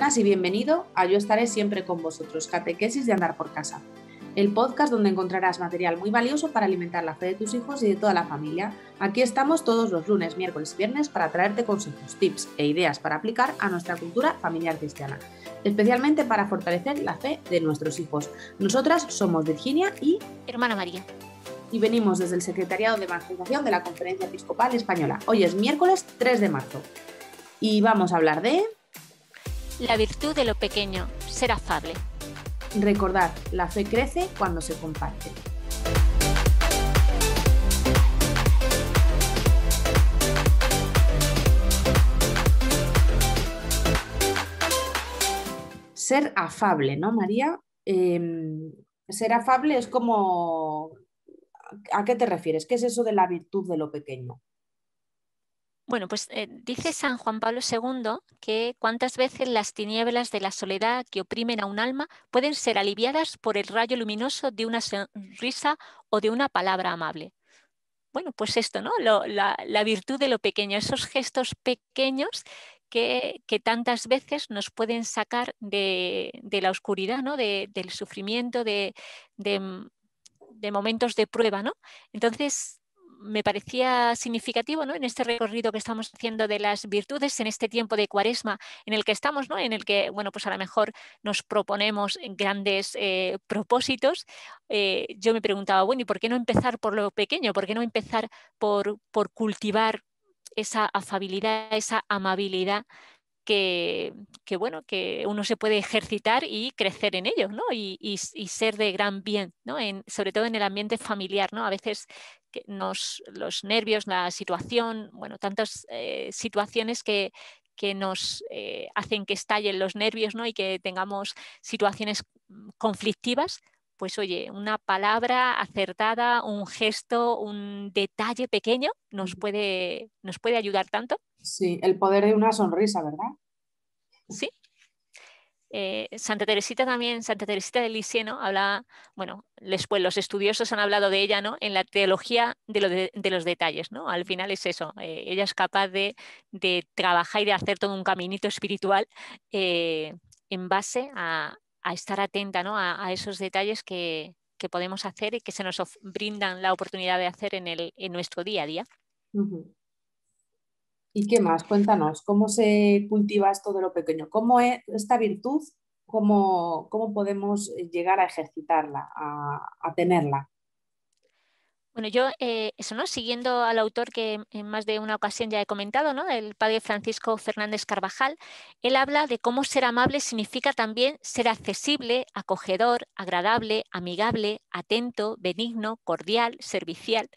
Buenas y bienvenido a Yo estaré siempre con vosotros, Catequesis de Andar por Casa, el podcast donde encontrarás material muy valioso para alimentar la fe de tus hijos y de toda la familia. Aquí estamos todos los lunes, miércoles y viernes para traerte consejos, tips e ideas para aplicar a nuestra cultura familiar cristiana, especialmente para fortalecer la fe de nuestros hijos. Nosotras somos Virginia y hermana María. Y venimos desde el Secretariado de Evangelización de la Conferencia Episcopal Española. Hoy es miércoles 3 de marzo y vamos a hablar de la virtud de lo pequeño, ser afable. Recordar, la fe crece cuando se comparte. Ser afable, ¿no, María? Em, ser afable es como... ¿A qué te refieres? ¿Qué es eso de la virtud de lo pequeño? Bueno, pues eh, dice San Juan Pablo II que cuántas veces las tinieblas de la soledad que oprimen a un alma pueden ser aliviadas por el rayo luminoso de una sonrisa o de una palabra amable. Bueno, pues esto, ¿no? la, virtud de lo pequeño, esos gestos pequeños que, tantas veces nos pueden sacar de, la oscuridad, ¿no? del sufrimiento, de, de, momentos de prueba, ¿no? Entonces, me parecía significativo ¿no? en este recorrido que estamos haciendo de las virtudes en este tiempo de cuaresma en el que estamos, ¿no? en el que bueno, pues a lo mejor nos proponemos grandes eh, propósitos. Eh, yo me preguntaba, bueno, ¿y por qué no empezar por lo pequeño? ¿Por qué no empezar por, por cultivar esa afabilidad, esa amabilidad que, bueno, que uno se puede ejercitar y crecer en ello, ¿no? Y, ser de gran bien, ¿no? En, sobre todo en el ambiente familiar, ¿no? A veces nos, los nervios, la situación, bueno, tantas eh, situaciones que, que nos eh, hacen que estallen los nervios ¿no? y que tengamos situaciones conflictivas, pues oye, una palabra acertada, un gesto, un detalle pequeño nos puede, nos puede ayudar tanto. Sí, el poder de una sonrisa, ¿verdad? Sí, eh, Santa Teresita también, Santa Teresita de Lisieno, habla, bueno, después los estudiosos han hablado de ella, ¿no? En la teología de, los detalles, ¿no? Al final es eso, eh, ella es capaz de, trabajar y de hacer todo un caminito espiritual eh, en base a, estar atenta, ¿no? A, esos detalles que, podemos hacer y que se nos brindan la oportunidad de hacer en, el, en nuestro día a día. ¿Y qué más? Cuéntanos, ¿cómo se cultiva esto de lo pequeño? ¿Cómo es esta virtud? ¿Cómo, cómo podemos llegar a ejercitarla, a, tenerla? Bueno, yo, eh, eso, ¿no? Siguiendo al autor que en más de una ocasión ya he comentado, ¿no? El padre Francisco Fernández Carvajal, él habla de cómo ser amable significa también ser accesible, acogedor, agradable, amigable, atento, benigno, cordial, servicial.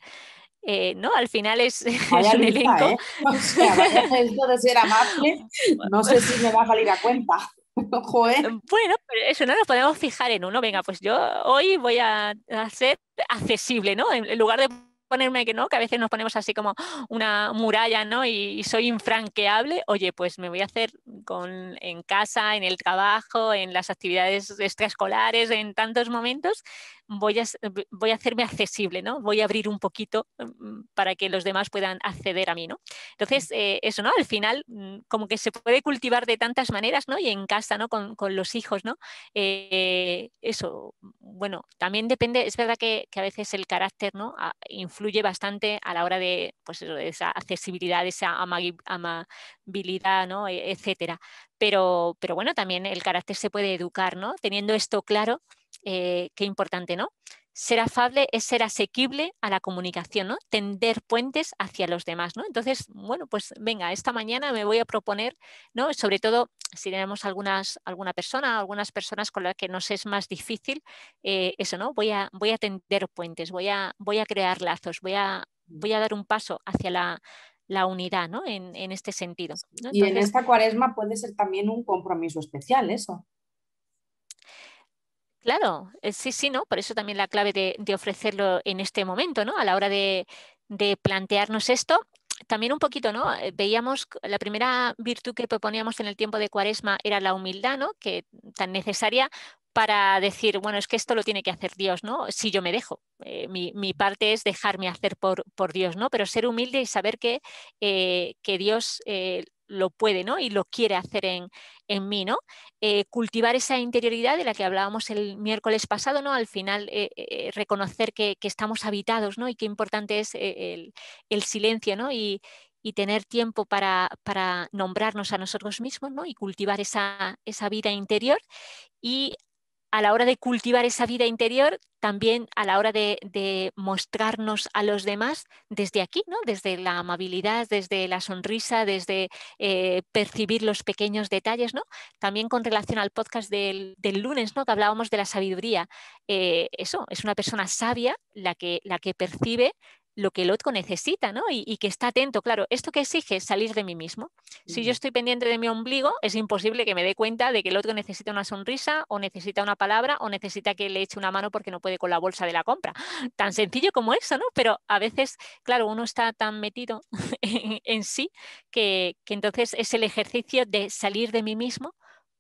Eh, ¿no? Al final es, un elenco. ¿eh? O sea, esto de ser amable, no sé si me va a salir a cuenta. Bueno, pero eso no nos podemos fijar en uno. Venga, pues yo hoy voy a, ser accesible, ¿no? En, lugar de ponerme que no, que a veces nos ponemos así como una muralla, ¿no? Y, soy infranqueable. Oye, pues me voy a hacer con, en casa, en el trabajo, en las actividades extraescolares, en tantos momentos, voy a, voy a hacerme accesible, ¿no? Voy a abrir un poquito mm, para que los demás puedan acceder a mí, ¿no? Entonces, eh, eso, ¿no? Al final, mm, como que se puede cultivar de tantas maneras, ¿no? Y en casa, ¿no? Con, los hijos, ¿no? Eh, eso, bueno, también depende, es verdad que, a veces el carácter, ¿no? influye bastante a la hora de, pues esa accesibilidad, esa amabilidad, ¿no? E, etcétera. Pero, pero bueno, también el carácter se puede educar, ¿no? Teniendo esto claro, eh, qué importante, ¿no? Ser afable es ser asequible a la comunicación, ¿no? Tender puentes hacia los demás, ¿no? Entonces, bueno, pues venga, esta mañana me voy a proponer, ¿no? Sobre todo si tenemos algunas, alguna persona, algunas personas con las que nos es más difícil, eh, eso, ¿no? Voy a, voy a tender puentes, voy a, voy a crear lazos, voy a, voy a dar un paso hacia la, unidad, ¿no? En, este sentido. y en esta cuaresma puede ser también un compromiso especial eso. Claro, eh, sí, sí, ¿no? Por eso también la clave de, ofrecerlo en este momento, ¿no? A la hora de, plantearnos esto, también un poquito, ¿no? Eh, veíamos la primera virtud que proponíamos en el tiempo de Cuaresma era la humildad, ¿no? Que tan necesaria para decir, bueno, es que esto lo tiene que hacer Dios, ¿no? Si yo me dejo. Eh, mi, parte es dejarme hacer por, por, Dios, ¿no? Pero ser humilde y saber que, que Dios puede ¿no? y lo quiere hacer en, en mí. ¿no? Eh, cultivar esa interioridad de la que hablábamos el miércoles pasado, ¿no? al final eh, reconocer que, estamos habitados ¿no? y qué importante es el, silencio ¿no? y, tener tiempo para, para, nombrarnos a nosotros mismos ¿no? y cultivar esa, esa vida interior y a la hora de cultivar esa vida interior, también a la hora de, mostrarnos a los demás desde aquí, ¿no? desde la amabilidad, desde la sonrisa, desde eh, percibir los pequeños detalles, ¿no? también con relación al podcast del, lunes, ¿no? que hablábamos de la sabiduría. Eh, eso, es una persona sabia la que, la que percibe lo que el otro necesita, ¿no? Y, que está atento. Claro, esto que exige es salir de mí mismo. Si yo estoy pendiente de mi ombligo, es imposible que me dé cuenta de que el otro necesita una sonrisa o necesita una palabra o necesita que le eche una mano porque no puede con la bolsa de la compra. Tan sencillo como eso, ¿no? Pero a veces, claro, uno está tan metido en, sí que, que entonces es el ejercicio de salir de mí mismo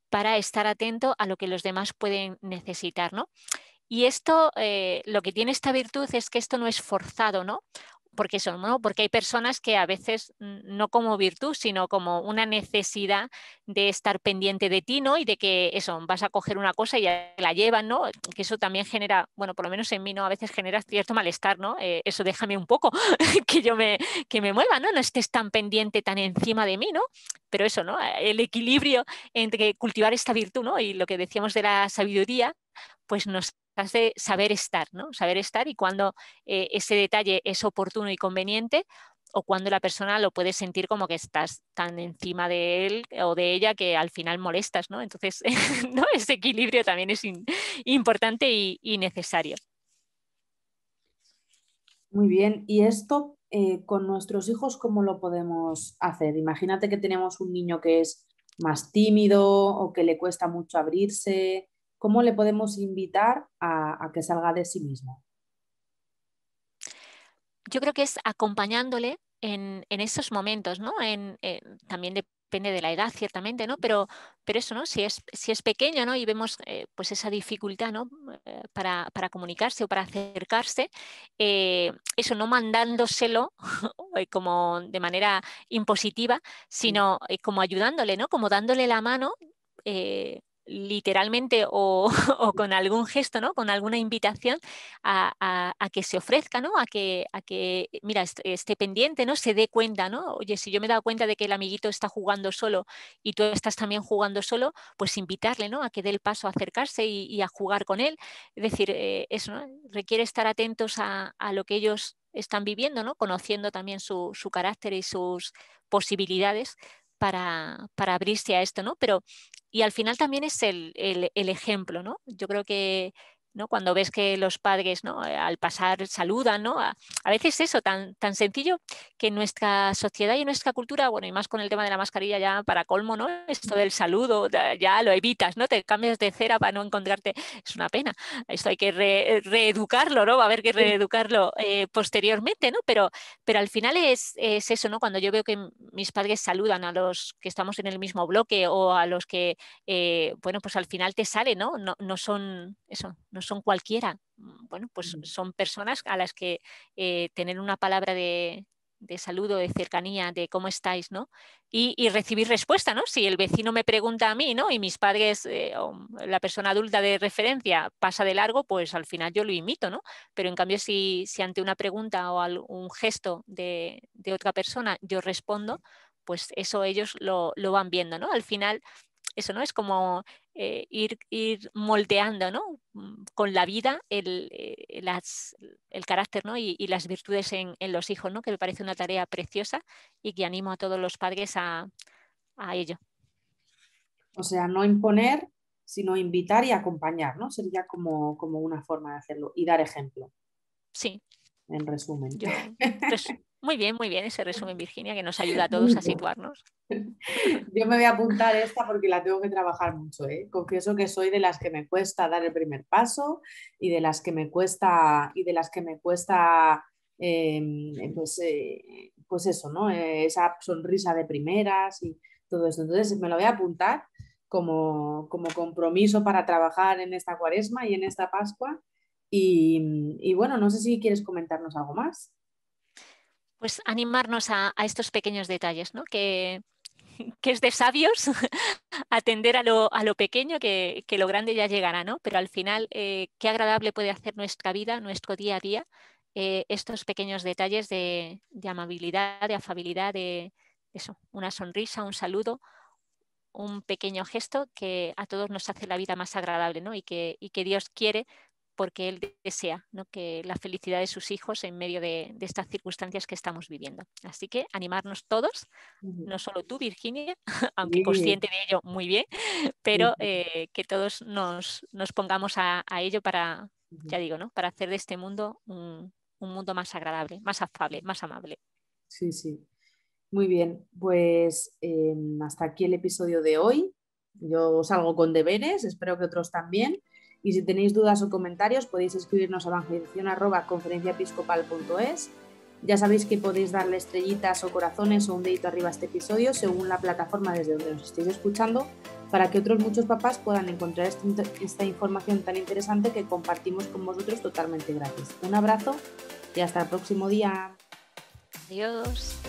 para estar atento a lo que los demás pueden necesitar, ¿no? Y esto, eh, lo que tiene esta virtud es que esto no es forzado, ¿no? Porque eso, ¿no? Porque hay personas que a veces no como virtud, sino como una necesidad de estar pendiente de ti, ¿no? Y de que eso, vas a coger una cosa y la llevan, ¿no? Que eso también genera, bueno, por lo menos en mí, ¿no? A veces genera cierto malestar, ¿no? Eh, eso déjame un poco que yo me, que me mueva, ¿no? No estés tan pendiente, tan encima de mí, ¿no? Pero eso, ¿no? El equilibrio entre cultivar esta virtud, ¿no? Y lo que decíamos de la sabiduría, pues nos de saber estar, ¿no? Saber estar y cuando eh, ese detalle es oportuno y conveniente o cuando la persona lo puede sentir como que estás tan encima de él o de ella que al final molestas, ¿no? Entonces, ¿no? ese equilibrio también es importante y, necesario. Muy bien, y esto eh, con nuestros hijos, ¿cómo lo podemos hacer? Imagínate que tenemos un niño que es más tímido o que le cuesta mucho abrirse ¿Cómo le podemos invitar a, que salga de sí mismo? Yo creo que es acompañándole en, esos momentos, ¿no? también depende de la edad, ciertamente, ¿no? Pero, pero eso, ¿no? Si es, si es pequeño, ¿no? Y vemos eh, pues esa dificultad, ¿no? Eh, para, comunicarse o para acercarse, eh, eso no mandándoselo como de manera impositiva, sino como ayudándole, ¿no? Como dándole la mano literalmente o, con algún gesto, ¿no? con alguna invitación a, que se ofrezca, ¿no? a, que, a que, mira, esté pendiente, ¿no? se dé cuenta, ¿no? oye, si yo me he dado cuenta de que el amiguito está jugando solo y tú estás también jugando solo, pues invitarle ¿no? a que dé el paso a acercarse y, a jugar con él. Es decir, eh, eso requiere estar atentos a, lo que ellos están viviendo, ¿no? conociendo también su carácter y sus posibilidades para, abrirse a esto, ¿no? Pero, y al final también es el, el, el ejemplo, ¿no? Yo creo que cuando ves que los padres ¿no? Eh, al pasar saludan, ¿no? A, veces eso, tan, tan sencillo que en nuestra sociedad y en nuestra cultura, bueno, y más con el tema de la mascarilla ya para colmo, ¿no? Esto del saludo, ya lo evitas, ¿no? Te cambias de cera para no encontrarte, es una pena. Esto hay que reeducarlo, ¿no? Va a haber que reeducarlo eh, posteriormente, ¿no? Pero, pero al final es, eso, ¿no? Cuando yo veo que mis padres saludan a los que estamos en el mismo bloque o a los que, eh, bueno, pues al final te sale, ¿no? No, no son, eso, no son cualquiera. Mm, bueno, pues mm. son personas a las que eh, tener una palabra de, saludo, de cercanía, de cómo estáis, ¿no? Y, recibir respuesta, ¿no? Si el vecino me pregunta a mí, ¿no? Y mis padres eh, o la persona adulta de referencia pasa de largo, pues al final yo lo imito, ¿no? Pero en cambio, si, si ante una pregunta o un gesto de, otra persona yo respondo, pues eso ellos lo, lo van viendo, ¿no? Al final eso, ¿no? Es como eh, ir, ir, moldeando, ¿no? Mm, con la vida el, eh, el carácter, ¿no? Y, las virtudes en, los hijos, ¿no? Que me parece una tarea preciosa y que animo a todos los padres a, ello. O sea, no imponer, sino invitar y acompañar, ¿no? Sería como, como una forma de hacerlo y dar ejemplo. Sí. En resumen. Muy bien, muy bien ese resumen, Virginia, que nos ayuda a todos a situarnos. Yo me voy a apuntar esta porque la tengo que trabajar mucho. ¿eh? Confieso que soy de las que me cuesta dar el primer paso y de las que me cuesta, y de las que me cuesta em, pues, eh, pues, eso, ¿no? esa sonrisa de primeras y todo eso. Entonces me lo voy a apuntar como, compromiso para trabajar en esta cuaresma y en esta Pascua. y bueno, no sé si quieres comentarnos algo más pues animarnos a, estos pequeños detalles, ¿no? Que, es de sabios atender a lo, pequeño, que, que, lo grande ya llegará, ¿no? Pero al final, eh, qué agradable puede hacer nuestra vida, nuestro día a día, eh, estos pequeños detalles de, de, amabilidad, de afabilidad, de eso, una sonrisa, un saludo, un pequeño gesto que a todos nos hace la vida más agradable, ¿no? Y que Dios quiere porque Él desea ¿no? que la felicidad de sus hijos en medio de, estas circunstancias que estamos viviendo. Así que animarnos todos, no solo tú, Virginia, aunque consciente de ello muy bien, pero eh, que todos nos, pongamos a, ello para, ya digo, ¿no? para hacer de este mundo un, mundo más agradable, más afable, más amable. Sí, sí. Muy bien, pues em, hasta aquí el episodio de hoy. Yo salgo con deberes, espero que otros también. Y si tenéis dudas o comentarios podéis escribirnos a evangelización.conferenciaepiscopal.es. Ya sabéis que podéis darle estrellitas o corazones o un dedito arriba a este episodio según la plataforma desde donde nos estéis escuchando para que otros muchos papás puedan encontrar esta información tan interesante que compartimos con vosotros totalmente gratis. Un abrazo y hasta el próximo día. Adiós.